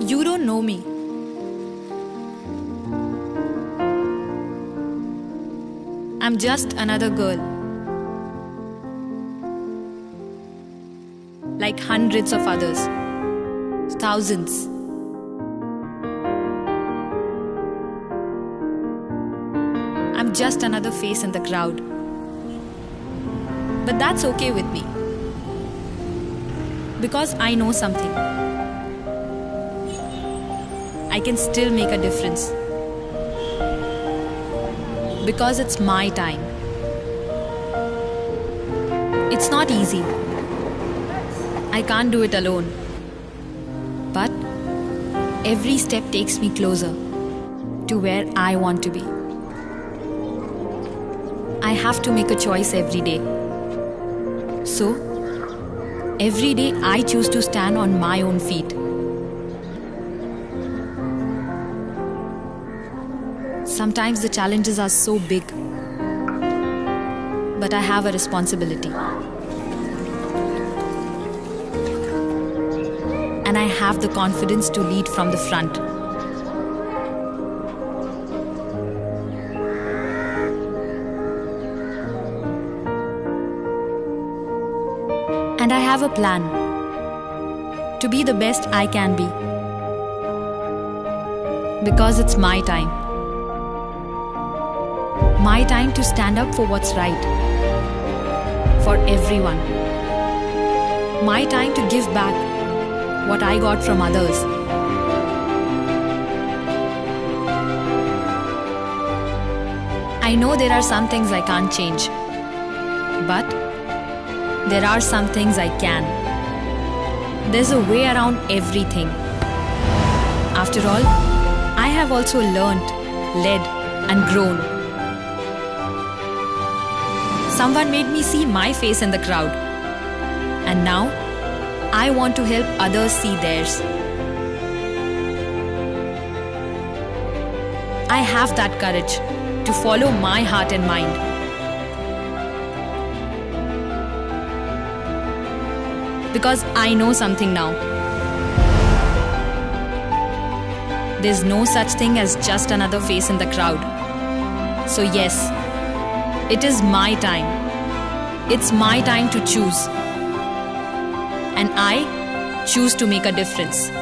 You don't know me. I'm just another girl. Like hundreds of others. Thousands. I'm just another face in the crowd. But that's okay with me. Because I know something. I can still make a difference. Because it's my time. It's not easy. I can't do it alone. But every step takes me closer to where I want to be. I have to make a choice every day. So, every day I choose to stand on my own feet. Sometimes the challenges are so big, but I have a responsibility. And I have the confidence to lead from the front. And I have a plan to be the best I can be. Because it's my time. My time to stand up for what's right. For everyone. My time to give back what I got from others. I know there are some things I can't change. But there are some things I can. There's a way around everything. After all, I have also learnt, led, and grown. Someone made me see my face in the crowd. And now, I want to help others see theirs. I have that courage to follow my heart and mind. Because I know something now. There's no such thing as just another face in the crowd. So, yes, it is my time. It's my time to choose. And I choose to make a difference.